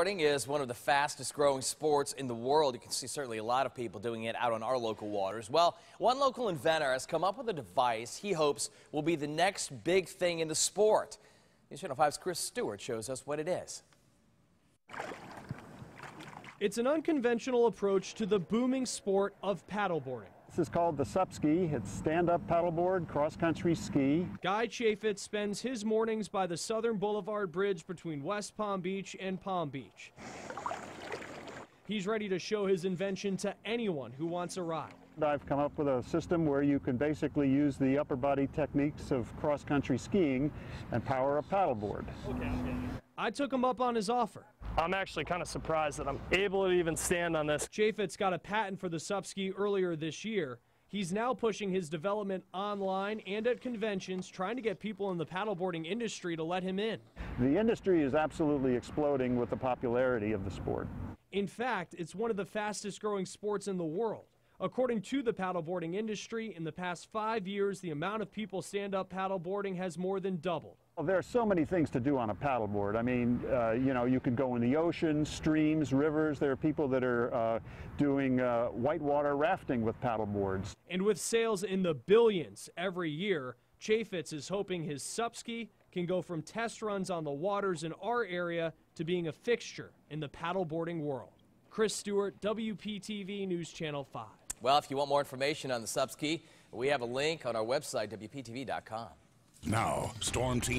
Boarding is one of the fastest growing sports in the world. You can see certainly a lot of people doing it out on our local waters. Well, one local inventor has come up with a device he hopes will be the next big thing in the sport. News Channel 5's Chris Stewart shows us what it is. It's an unconventional approach to the booming sport of paddleboarding. This is called the SUP-ski. It's stand-up paddleboard, cross-country ski. Guy Chaffetz spends his mornings by the Southern Boulevard Bridge between West Palm Beach and Palm Beach. He's ready to show his invention to anyone who wants a ride. I've come up with a system where you can basically use the upper body techniques of cross-country skiing and power a paddleboard. I took him up on his offer. I'm actually kind of surprised that I'm able to even stand on this. Chaffetz got a patent for the SUP-ski earlier this year. He's now pushing his development online and at conventions, trying to get people in the paddleboarding industry to let him in. The industry is absolutely exploding with the popularity of the sport. In fact, it's one of the fastest growing sports in the world. According to the paddleboarding industry, in the past five years, the amount of people stand up paddleboarding has more than doubled. Well, there are so many things to do on a paddleboard. I mean, uh, you know, you could go in the ocean, streams, rivers. There are people that are uh, doing uh, whitewater rafting with paddleboards. And with sales in the billions every year, Chaffetz is hoping his SUP-ski can go from test runs on the waters in our area to being a fixture in the paddleboarding world. Chris Stewart, WPTV News Channel 5. Well, if you want more information on the SUP-ski, we have a link on our website, WPTV.com. Now, Storm Team.